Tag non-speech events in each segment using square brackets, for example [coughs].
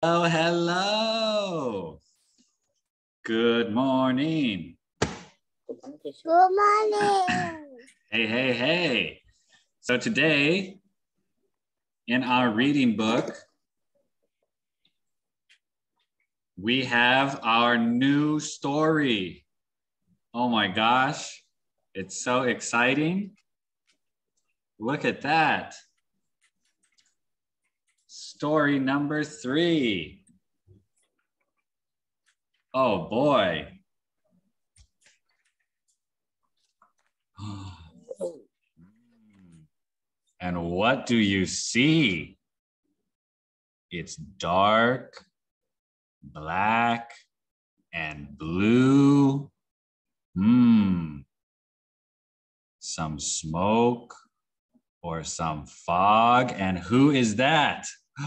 Oh, hello. Good morning. Good morning. [laughs] Hey, hey, hey. So today in our reading book, we have our new story. Oh my gosh, it's so exciting. Look at that. Story number three. Oh boy. [sighs] And what do you see? It's dark, black, and blue. Hmm. Some smoke or some fog. And who is that? [gasps]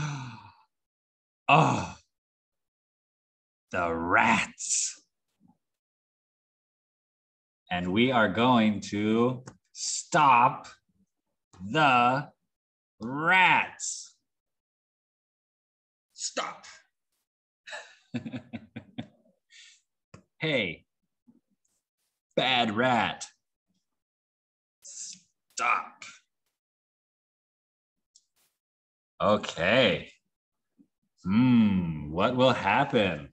Oh, the rats. And we are going to stop the rats. Stop. [laughs] hey, bad rat. Stop. Okay. Hmm, what will happen?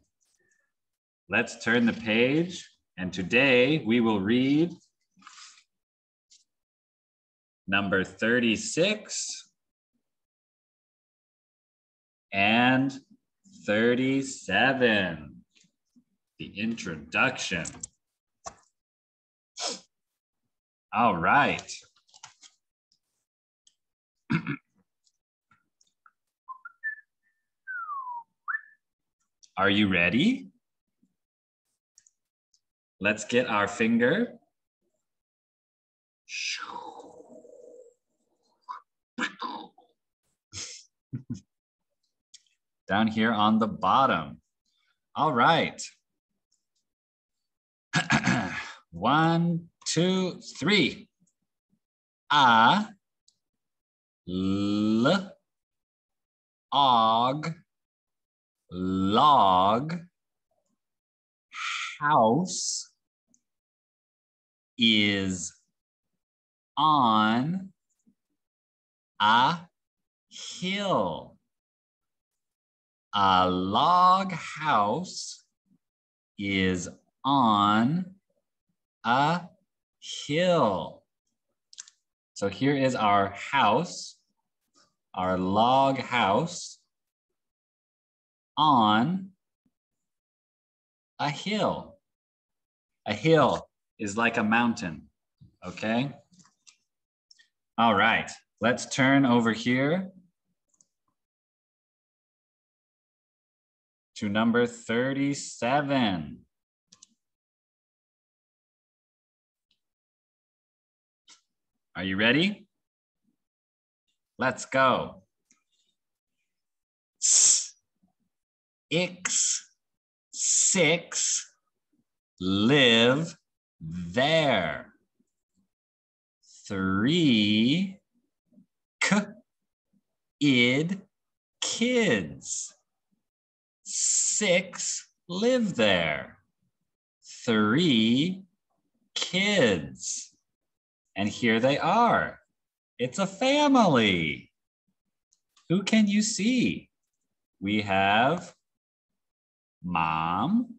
Let's turn the page. And today we will read number 36 and 37, the introduction. All right. [clears throat] Are you ready? Let's get our finger. [laughs] Down here on the bottom. All right. [clears throat] One, two, three. A, l, og, log, house is on a hill. A log house is on a hill. So here is our house, our log house on a hill. A hill is like a mountain, okay? All right, let's turn over here to number 37. Are you ready? Let's go. X, six, live there. Three, k, id, kids. Six live there. Three kids. And here they are. It's a family. Who can you see? We have mom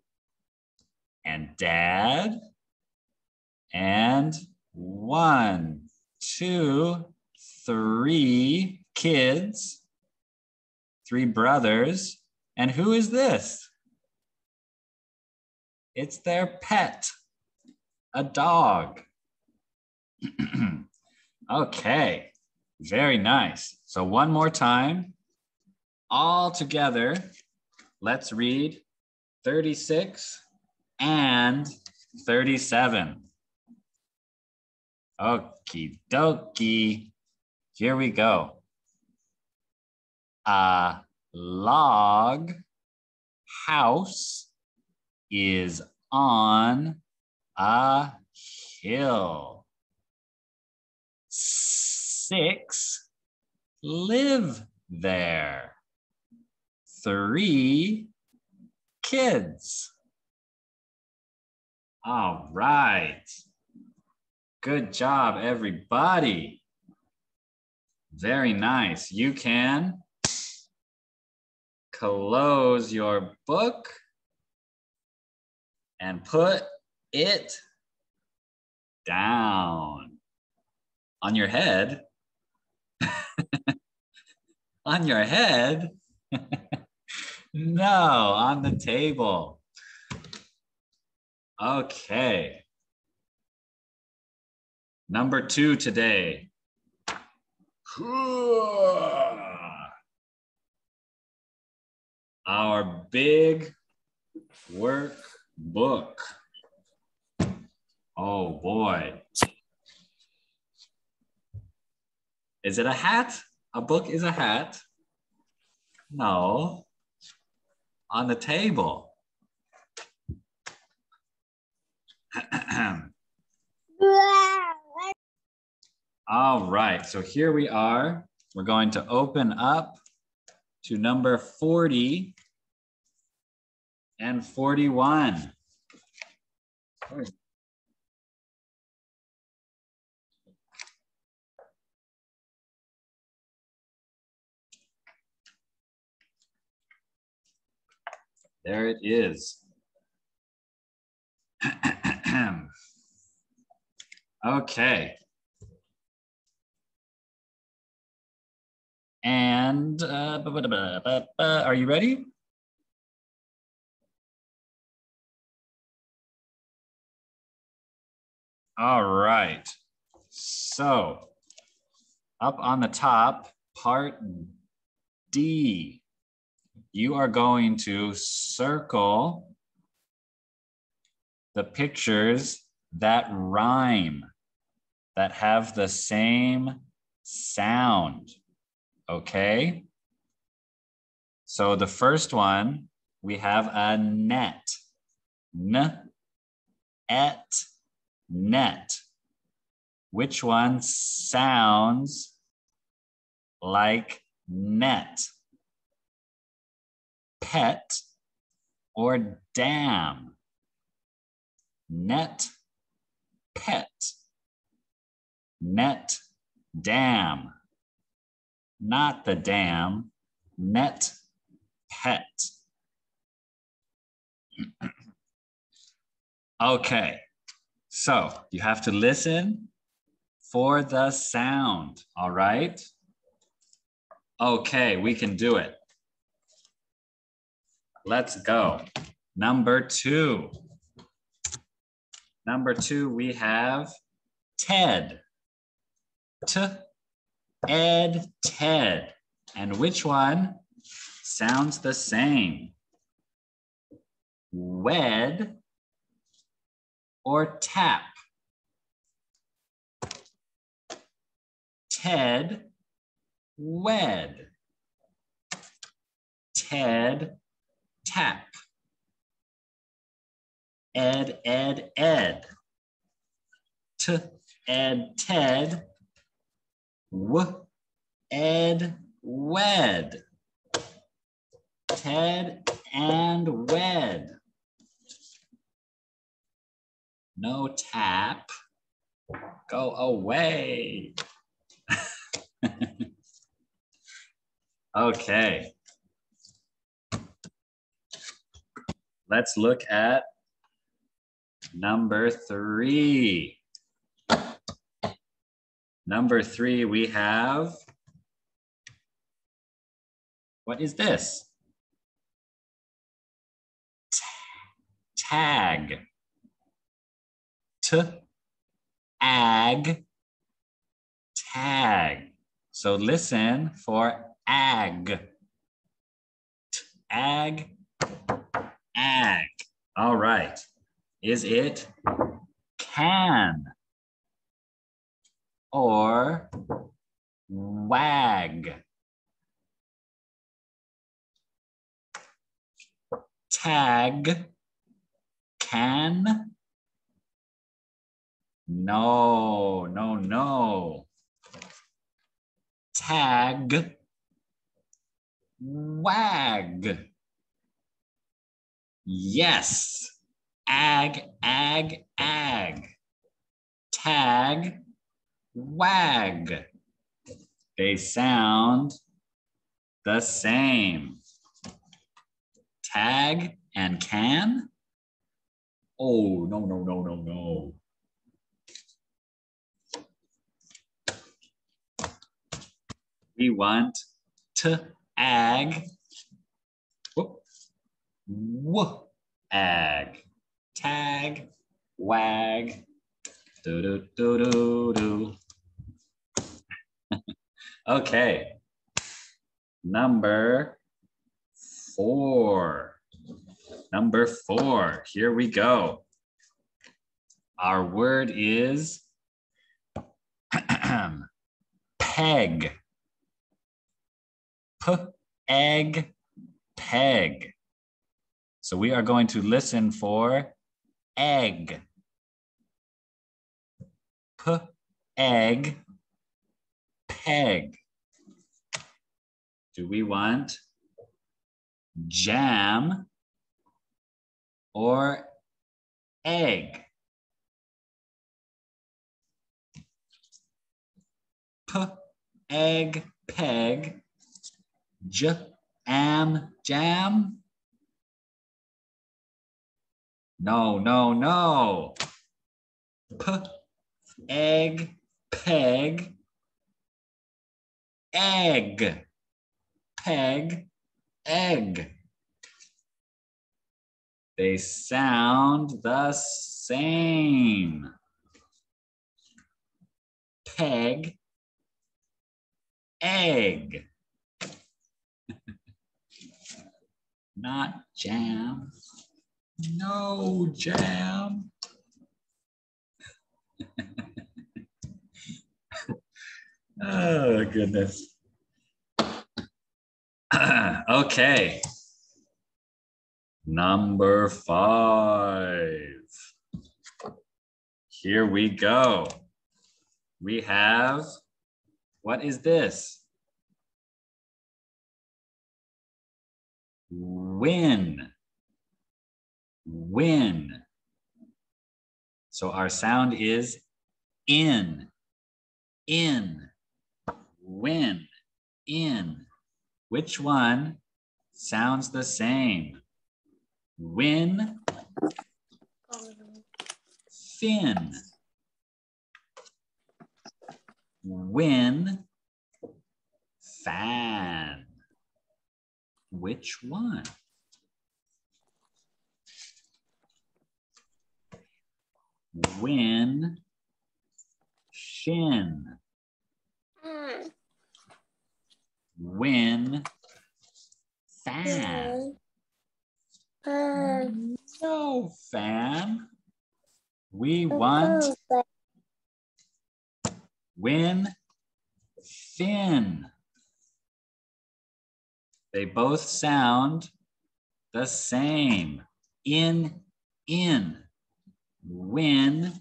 and dad and one, two, three kids, three brothers. And who is this? It's their pet, a dog. [clears throat] okay, very nice. So one more time, all together, let's read 36 and 37. Okie dokie. Here we go. A log house is on a hill. Six live there. three kids. All right. Good job, everybody. Very nice. You can close your book and put it down on your head. [laughs] on your head? [laughs] no, on the table. Okay. Number two today. Our big workbook. Oh boy. Is it a hat? A book is a hat? No. On the table. [clears throat] All right, so here we are. We're going to open up to number 40 and 41. There it is. [clears throat] okay. And uh, are you ready? All right. So up on the top, part D, you are going to circle the pictures that rhyme, that have the same sound okay? So the first one, we have a net. N, et, net. Which one sounds like net? Pet or dam? Net, pet. Net, dam not the dam, net pet. [clears throat] okay, so you have to listen for the sound, all right? Okay, we can do it. Let's go. Number two. Number two, we have Ted. T Ed, Ted. And which one sounds the same? Wed or tap? Ted, wed. Ted, tap. Ed, ed, ed. T, ed, ted W, ed, wed. Ted and wed. No tap. Go away. [laughs] okay. Let's look at number three. Number three, we have, what is this? Tag. T, ag, tag. So listen for ag. T, ag, ag. All right. Is it can? or wag. Tag, can, no, no, no. Tag, wag. Yes, ag, ag, ag. Tag, wag. They sound the same. Tag and can? Oh, no, no, no, no, no. We want to ag. Whoop. Ag. Tag. Wag. Do do do do do. okay. Number four. Number four. Here we go. Our word is [clears throat] peg. P egg peg. So we are going to listen for egg. P egg peg. Do we want jam or egg? P egg peg J am jam? No, no, no. P egg peg egg peg egg. They sound the same. Peg egg. [laughs] not jam. No jam. [laughs] oh, goodness. [clears throat] okay. Number five. Here we go. We have, what is this? win, win. So our sound is in, in, win, in. Which one sounds the same? Win, fin. Win, fan. Which one? Win, shin. Hmm. Win, fan. No fan. We want win, fin. They both sound the same. In, in, win,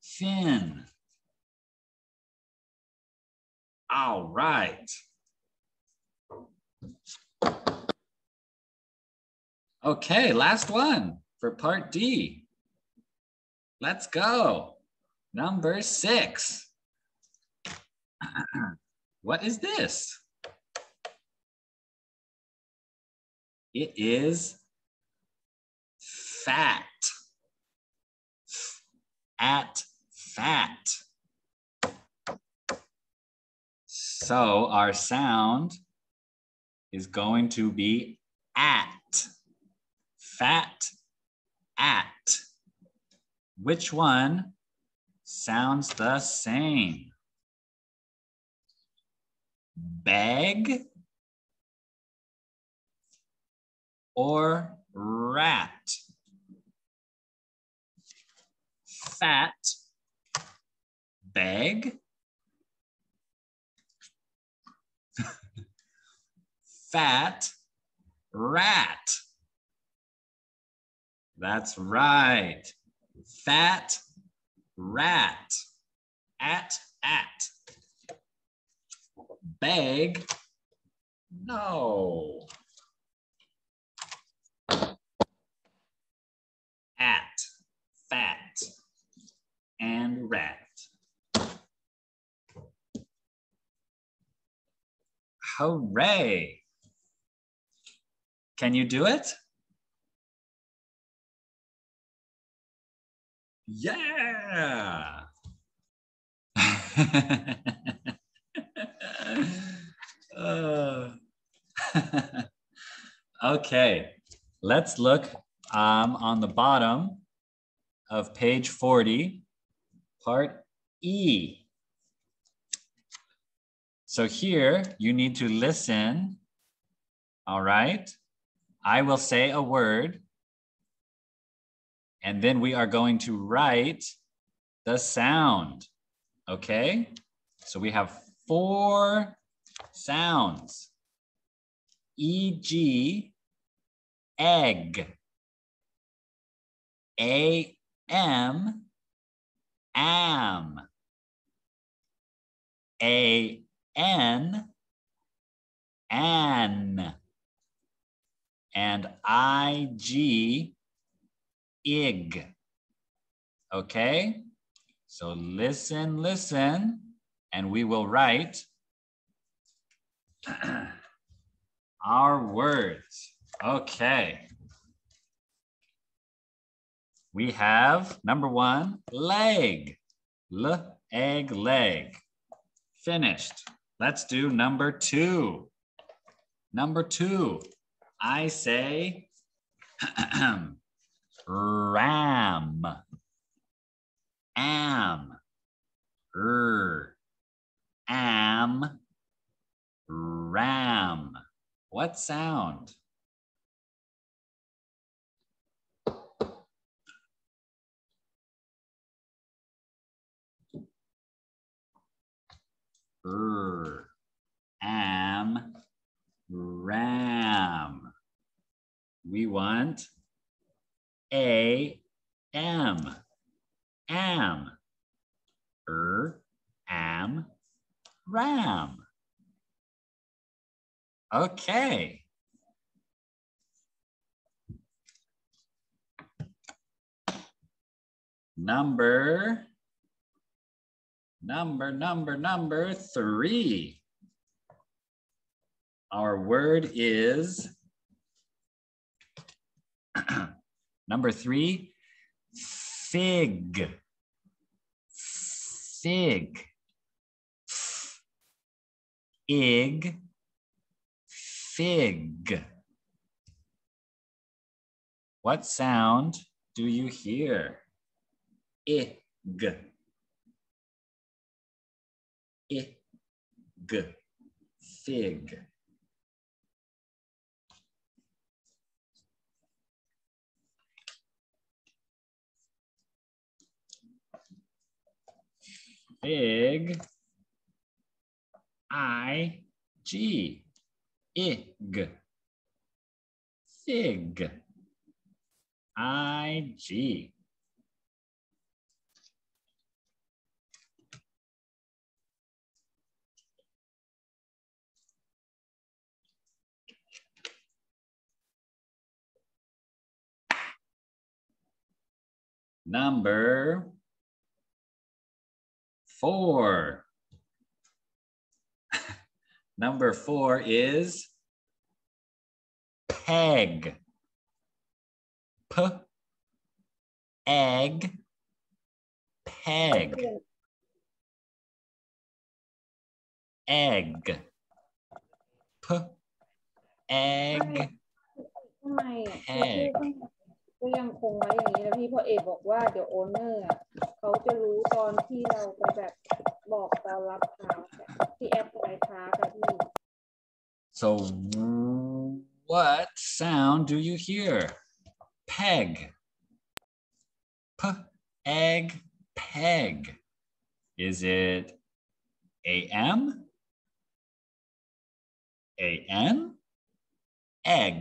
fin. All right. Okay, last one for part D. Let's go. Number six. [clears throat] what is this? It is fat. At fat. So our sound is going to be at. Fat, at. Which one sounds the same? Bag or rat? Fat, bag, [laughs] fat, rat. That's right. Fat, rat, at, at. Bag, No. At, fat, and rat. Hooray. Can you do it? Yeah. [laughs] Uh, [laughs] okay, let's look um, on the bottom of page 40, part E. So here you need to listen. All right. I will say a word and then we are going to write the sound. Okay. So we have four sounds. E.g., egg. A M am. A N an. And I G ig. Okay? So listen, listen, and we will write [clears throat] our words. Okay. We have number one, leg. L, egg, leg. Finished. Let's do number two. Number two, I say [clears throat] ram, am, er, am, ram. What sound? Er, am, ram. We want a, am, am, er, am, ram. Okay. Number, number, number, number three. Our word is [clears throat] number three, fig. Fig. Ig fig. What sound do you hear? Ig. Ig. Fig. Fig. I. G ig, fig, ig. Number four. [laughs] Number four is peg. P, egg, peg. Egg. P, egg, peg. ก็ยังคงไว้อย่างนี้แล้วพี่เพราะเอกบอกว่าเดี๋ยวโอนเนอร์เขาจะรู้ตอนที่เราไปแบบบอกตอนรับทาที่แอปไลน์ทาสอะพี่ So what sound do you hear? Peg. P, egg, peg. Is it A-M? A-N? Egg.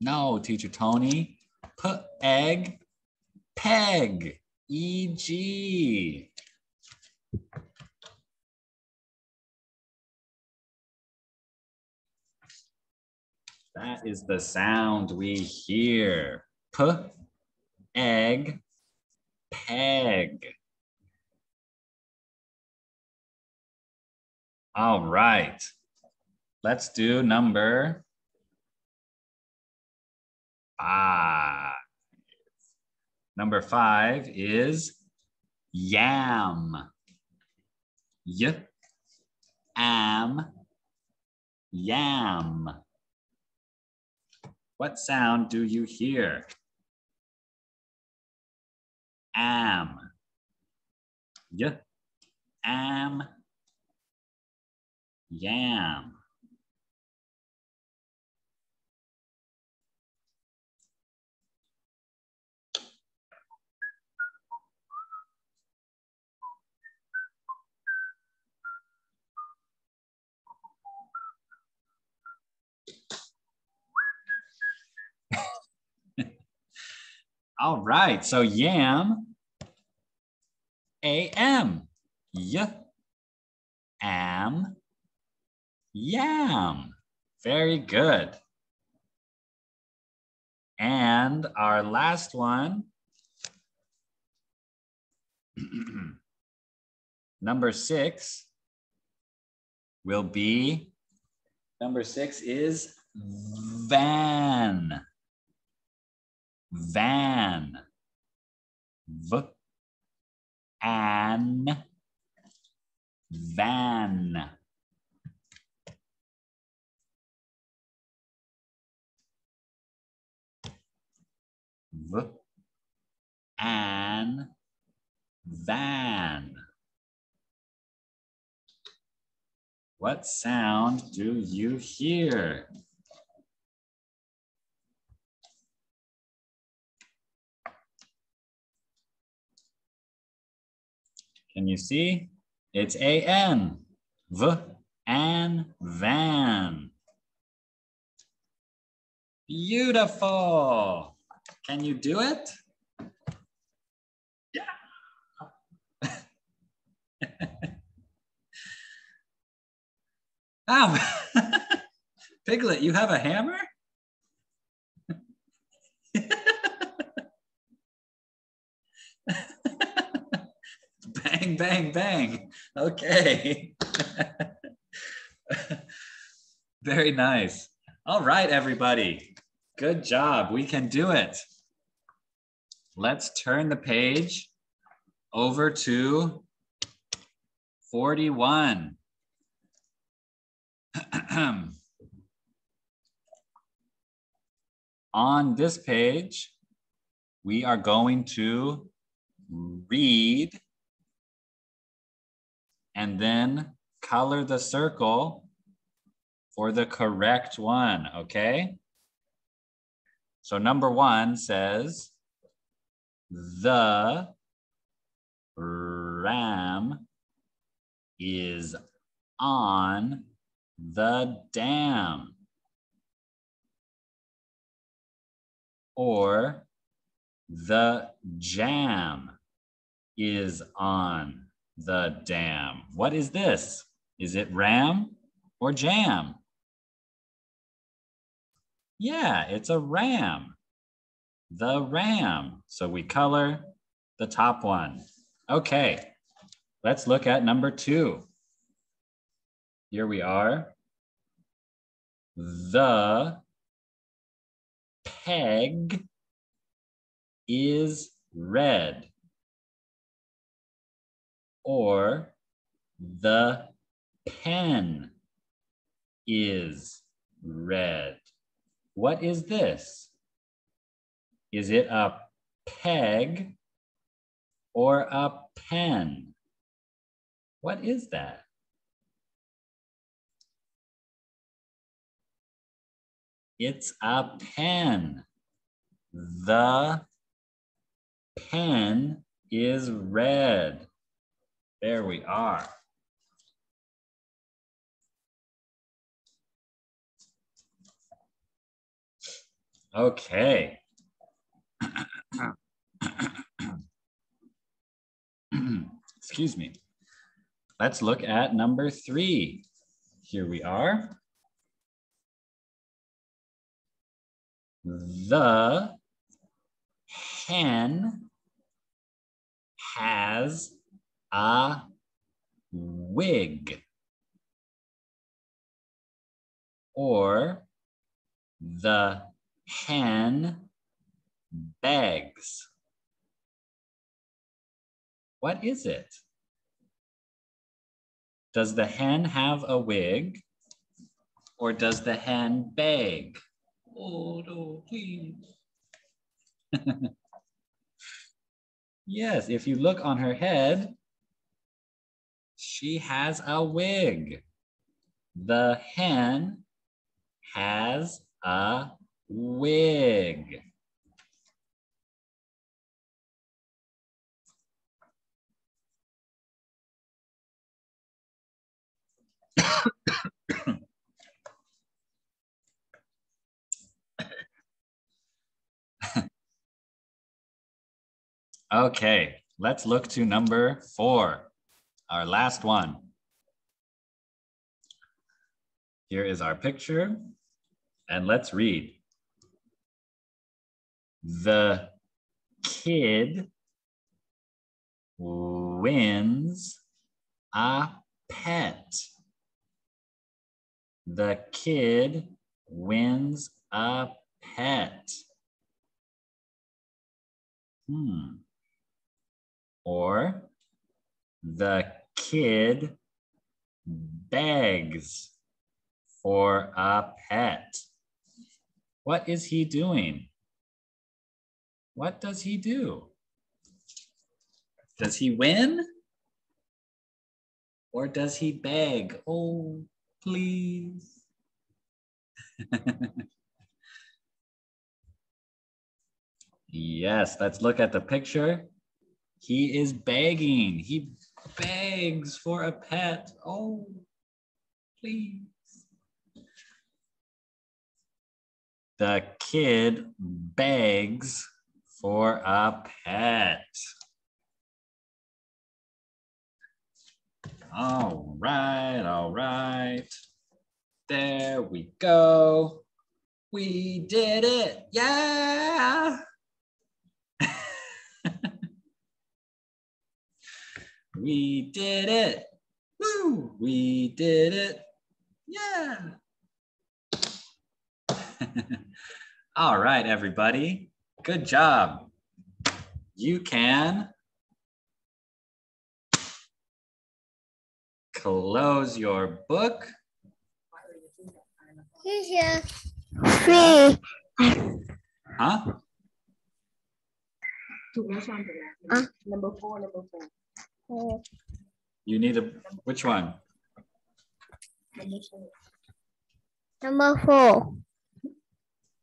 No, teacher Tony. P, egg, peg. E-G. That is the sound we hear. P, egg, peg. All right. Let's do number five. Number five is yam. Y, am, yam. What sound do you hear? Am. Y, am, yam. All right, so yam, A-M, y, am, yam. Very good. And our last one, [clears throat] number six will be, number six is van van, v, an, van. V, an, van. What sound do you hear? Can you see? It's A-N, V, and van. Beautiful. Can you do it? Yeah. Ow. [laughs] Um, [laughs] Piglet, you have a hammer? Bang, bang, bang. Okay. [laughs] Very nice. All right, everybody. Good job. We can do it. Let's turn the page over to 41. [clears throat] On this page, we are going to read and then color the circle for the correct one, okay? So number one says, the ram is on the dam. Or the jam is on the dam. What is this? Is it ram or jam? Yeah, it's a ram. The ram. So we color the top one. Okay, let's look at number two. Here we are. The peg is red or the pen is red. What is this? Is it a peg or a pen? What is that? It's a pen. The pen is red. There we are. Okay. [clears throat] Excuse me. Let's look at number three. Here we are. The hen has a wig. Or the hen begs. What is it? Does the hen have a wig? Or does the hen beg? Oh, no, please. yes, if you look on her head, she has a wig. The hen has a wig. [coughs] okay, let's look to number four, our last one. Here is our picture, and let's read. The kid wins a pet. The kid wins a pet. Hmm. Or the kid begs for a pet. What is he doing? What does he do? Does he win? Or does he beg? Oh, please. [laughs] yes, let's look at the picture. He is begging. He begs for a pet. Oh, please. The kid begs for a pet. All right, all right. There we go. We did it. Yeah. We did it. Woo! We did it. Yeah. [laughs] All right, everybody. Good job. You can close your book. Teacher. Free. Huh? Uh. Number four, number four. You need a, which one? Number four.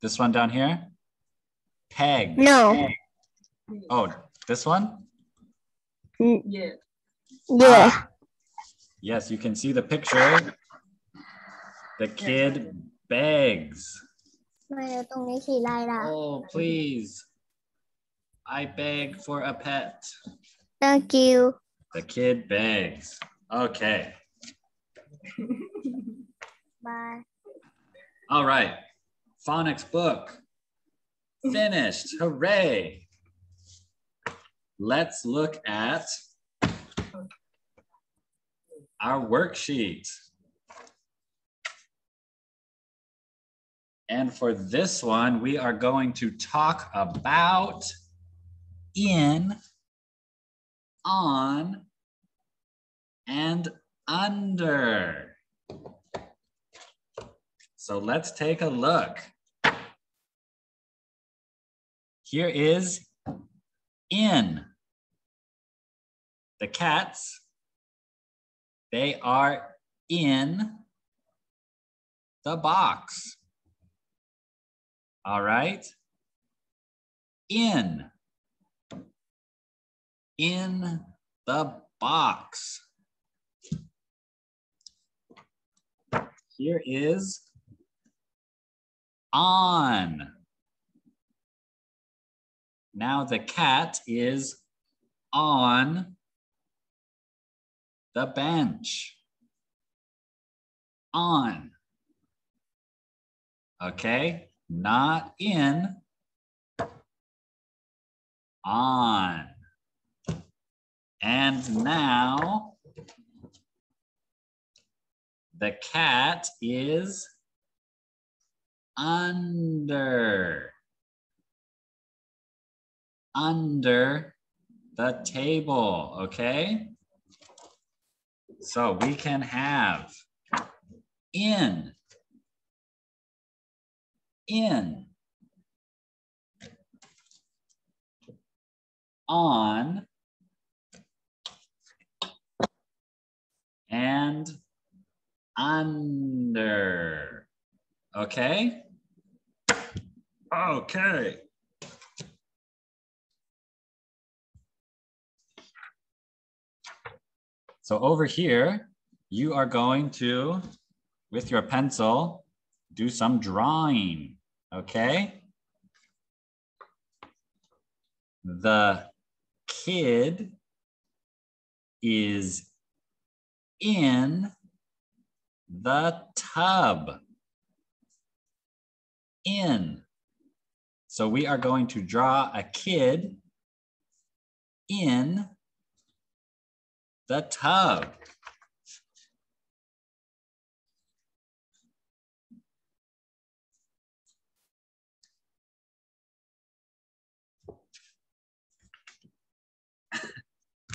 This one down here? Peg. No. Peg. Oh, this one? Yeah. Yeah. Yes, you can see the picture. The kid begs. Oh, please. I beg for a pet. Thank you. The kid begs. Okay. Bye. All right. Phonics book. Finished. Hooray. Let's look at our worksheet. And for this one, we are going to talk about in, on, and under. So let's take a look. Here is in. The cats, they are in the box. All right. In. In the box. Here is on. Now the cat is on the bench. On. Okay. not in, on. And now the cat is under. Under the table, okay? So we can have in, in, on, and under. Okay? Okay. So over here, you are going to, with your pencil, do some drawing, okay? The kid is in the tub. In. So we are going to draw a kid in the tub.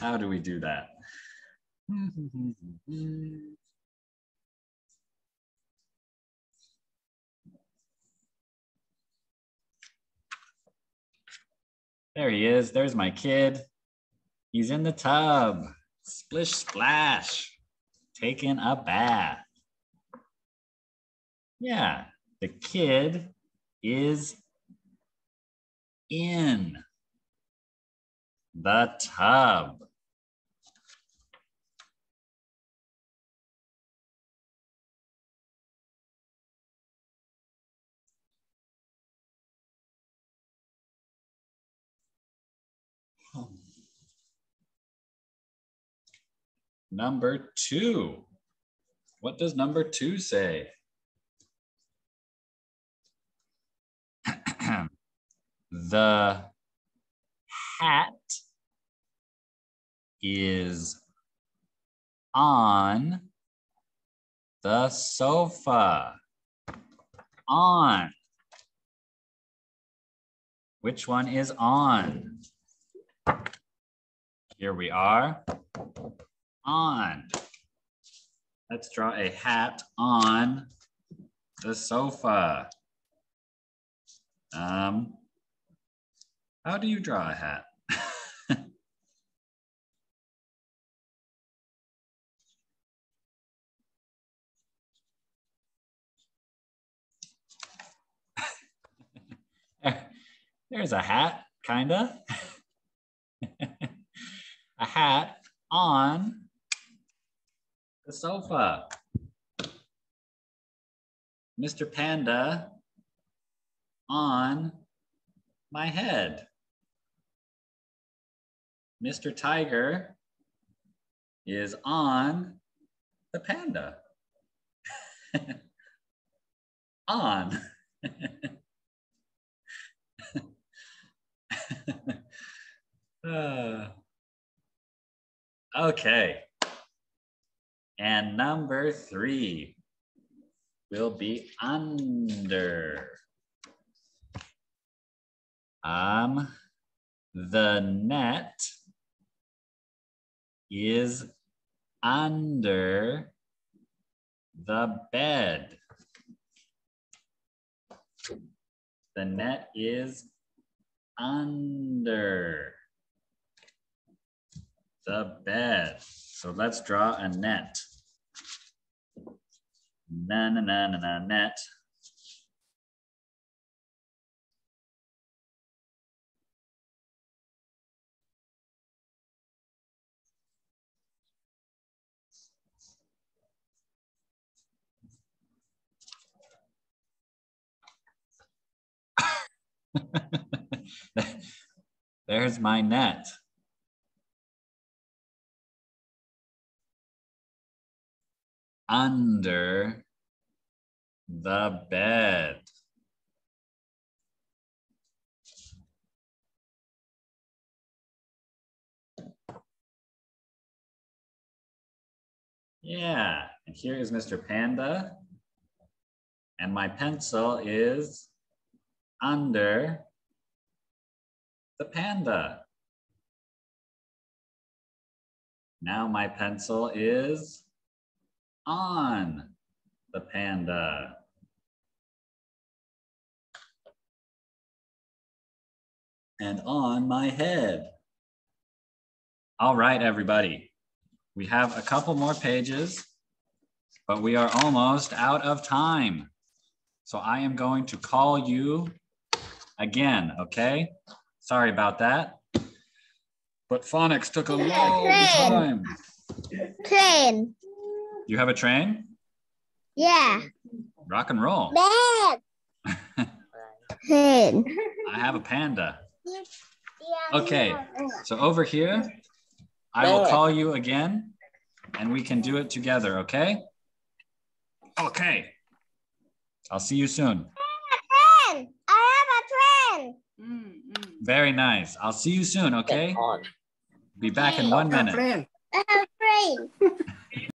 How do we do that? [laughs] There he is. There's my kid. He's in the tub. Splish splash. Taking a bath. Yeah, the kid is in the tub. Number two. What does number two say? [clears throat] the hat is on the sofa. On. Which one is on? Here we are. On. Let's draw a hat on the sofa. Um, how do you draw a hat? [laughs] There's a hat, kinda. [laughs] a hat on the sofa. Mr. Panda on my head. Mr. Tiger is on the panda. [laughs] on. [laughs] uh, okay. And number three will be under. Um, the net is under the bed. The net is under the bed. So let's draw a net. Na na na na na net. [laughs] There's my net. under the bed. Yeah, and here is Mr. Panda. And my pencil is under the panda. Now my pencil is on the panda. And on my head. All right, everybody. We have a couple more pages, but we are almost out of time. So I am going to call you again, okay? Sorry about that. But phonics took a long time. train you have a train? Yeah. Rock and roll. [laughs] I have a panda. Okay, so over here, I will call you again and we can do it together, okay? Okay. I'll see you soon. I have a train. I have a train. Very nice. I'll see you soon, okay? Be back in one minute. I have a train. [laughs]